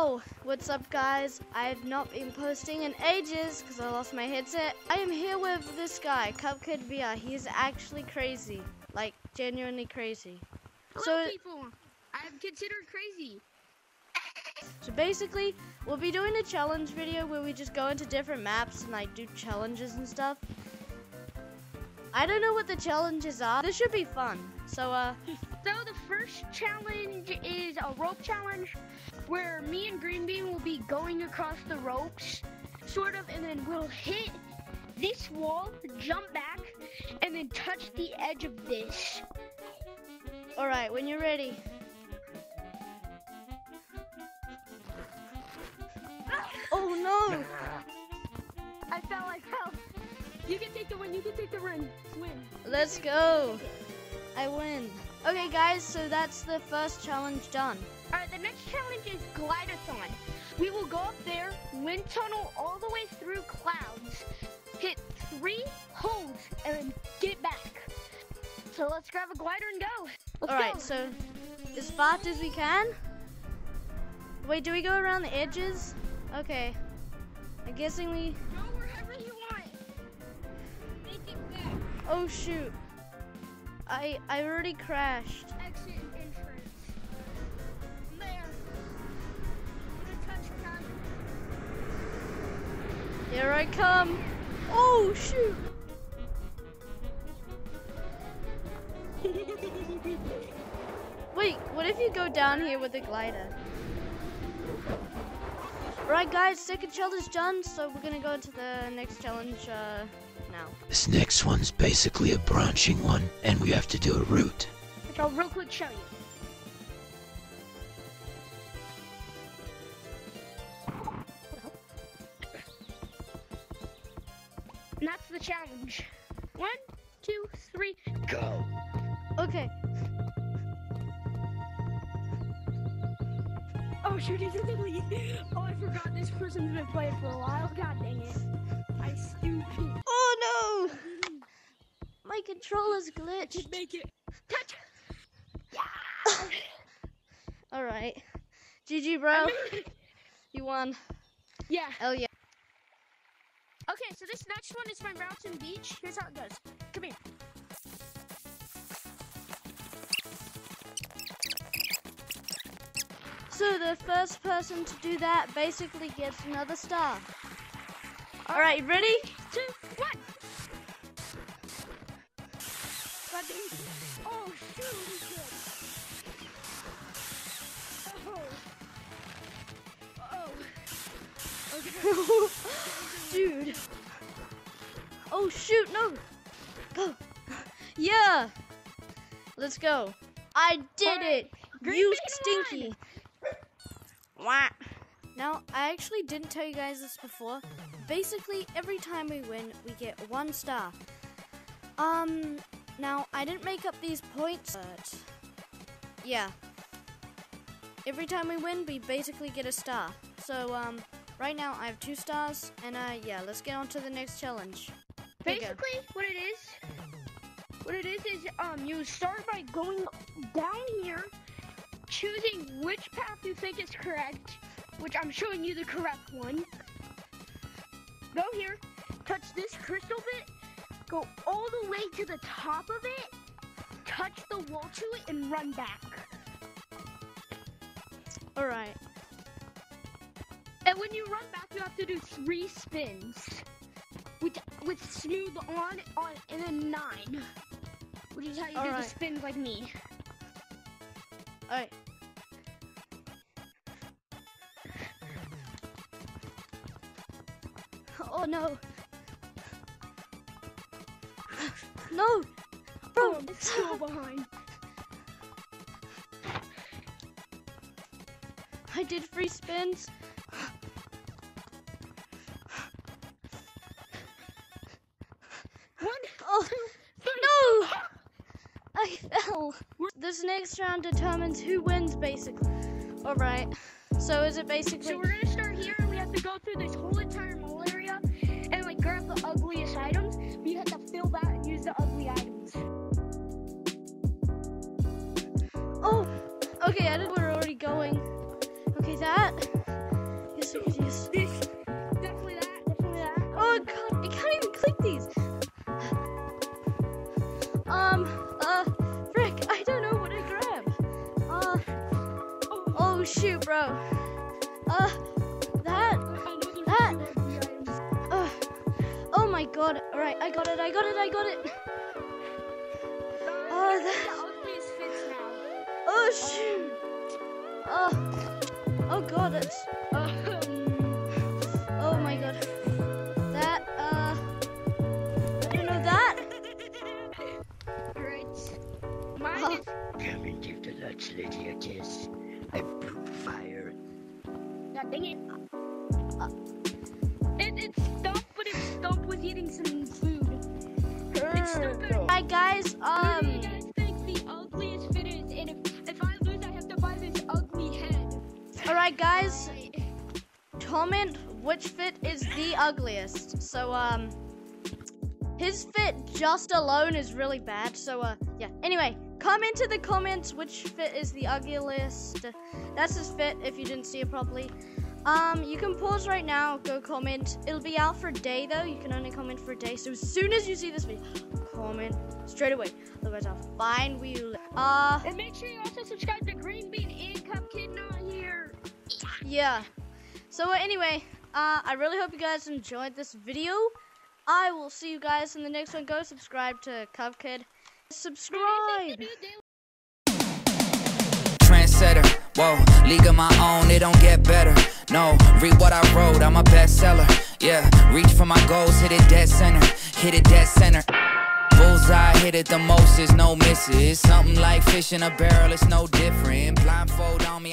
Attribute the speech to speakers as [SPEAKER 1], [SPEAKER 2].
[SPEAKER 1] Yo, what's up guys? I have not been posting in ages because I lost my headset. I am here with this guy, Cupkid VR. He's actually crazy. Like, genuinely crazy.
[SPEAKER 2] Hello people! I'm considered crazy.
[SPEAKER 1] So basically, we'll be doing a challenge video where we just go into different maps and like do challenges and stuff. I don't know what the challenges are. This should be fun. So, uh...
[SPEAKER 2] So the first challenge is a rope challenge where me and Green Bean will be going across the ropes, sort of, and then we'll hit this wall, jump back, and then touch the edge of this.
[SPEAKER 1] Alright, when you're ready. Oh no!
[SPEAKER 2] I fell, I fell. You can take the win, you can take the win. Win.
[SPEAKER 1] Let's go. I win. Okay guys, so that's the first challenge done.
[SPEAKER 2] Alright, the next challenge is Glidathon. We will go up there, wind tunnel all the way through clouds, hit three holes, and then get back. So let's grab a glider and go.
[SPEAKER 1] Alright, so as fast as we can. Wait, do we go around the edges? Okay. I'm guessing we...
[SPEAKER 2] Go wherever you want. Make it back.
[SPEAKER 1] Oh shoot. I I already crashed.
[SPEAKER 2] Exit entrance. There. I'm touch ground.
[SPEAKER 1] Here I come. Oh shoot. Wait, what if you go down here with a glider? Alright guys, second challenge done, so we're gonna go to the next challenge uh, now.
[SPEAKER 3] This next one's basically a branching one, and we have to do a route.
[SPEAKER 2] Which I'll real quick show you. And that's the challenge. One, two, three, go.
[SPEAKER 1] Okay.
[SPEAKER 2] Oh shoot, he's in the lead. Oh, I forgot this person's been playing for a while. God dang it. I stupid.
[SPEAKER 1] Controller's glitched.
[SPEAKER 2] Make it. Touch.
[SPEAKER 1] Alright. GG bro. You won.
[SPEAKER 2] Yeah.
[SPEAKER 1] Hell yeah.
[SPEAKER 2] Okay, so this next one is from Mountain Beach. Here's how it goes. Come here.
[SPEAKER 1] So the first person to do that basically gets another star. Alright, ready?
[SPEAKER 2] Two,
[SPEAKER 1] Dude. Oh shoot, no. Go. Yeah. Let's go. I did
[SPEAKER 2] Alright,
[SPEAKER 1] it.
[SPEAKER 2] Green
[SPEAKER 1] you stinky. Wah. Now, I actually didn't tell you guys this before. Basically, every time we win, we get one star. Um, now, I didn't make up these points, but yeah. Every time we win, we basically get a star. So, um, right now I have two stars, and uh, yeah, let's get on to the next challenge. Here you go.
[SPEAKER 2] Basically, what it is, what it is is um you start by going down here, choosing which path you think is correct, which I'm showing you the correct one. Go here, touch this crystal bit, go all the way to the top of it, touch the wall to it, and run back.
[SPEAKER 1] Alright.
[SPEAKER 2] And when you run back, you have to do three spins. With with smooth on, on, and then nine. Which is how you do
[SPEAKER 1] Alright.
[SPEAKER 2] the spins like me.
[SPEAKER 1] Alright. Oh no. No! Oh, Bro!
[SPEAKER 2] Oh, I'm still behind.
[SPEAKER 1] I did free spins. Oh, no! I fell. This next round determines who wins, basically. Alright. So is it basically.
[SPEAKER 2] So we're gonna start here, and we have to go through this whole entire mall area, and like grab the ugliest items. We have to fill that and use the ugly items.
[SPEAKER 1] Oh! Okay, I did we're already going. Okay, that. so confused. Bro. Uh, that,
[SPEAKER 2] I know there's
[SPEAKER 1] that-
[SPEAKER 2] two of the items.
[SPEAKER 1] uh, oh my god. Alright, I got it, I got it, I got it. Oh,
[SPEAKER 2] These
[SPEAKER 1] that-
[SPEAKER 2] the ugliest fits now.
[SPEAKER 1] Oh shoot. Oh, oh god, it's,
[SPEAKER 2] Um,
[SPEAKER 1] oh my god. That, uh, I don't know that.
[SPEAKER 2] Right. Mine
[SPEAKER 1] Oh.
[SPEAKER 2] is
[SPEAKER 3] Come and give the lunch lady a kiss. I poop fire.
[SPEAKER 2] God dang it. It, it's Stump, but if Stump was eating some food. It's stupid.
[SPEAKER 1] Alright guys,
[SPEAKER 2] Who do
[SPEAKER 1] um,
[SPEAKER 2] you guys think the ugliest fit is? And if, if I lose, I have to buy this ugly head.
[SPEAKER 1] alright guys, comment which fit is the ugliest. So, um, his fit just alone is really bad. So, uh, yeah. Anyway, comment in the comments which fit is the ugliest. That's his fit if you didn't see it properly. Um, you can pause right now, go comment. It'll be out for a day though. You can only comment for a day. So as soon as you see this video, comment straight away. Otherwise, I'll find you. Uh,
[SPEAKER 2] And make sure you also subscribe to Green Bean and Cupkid Not Here.
[SPEAKER 1] yeah. So uh, anyway, uh, I really hope you guys enjoyed this video. I will see you guys in the next one. Go subscribe to Cupkid. Subscribe.
[SPEAKER 4] trendsetter. Whoa, league of my own, it don't get better. No, read what I wrote, I'm a bestseller. Yeah, reach for my goals, hit it dead center, hit it dead center. Bullseye, hit it the most, is no misses. Something like fish in a barrel, it's no different. Blindfold on me.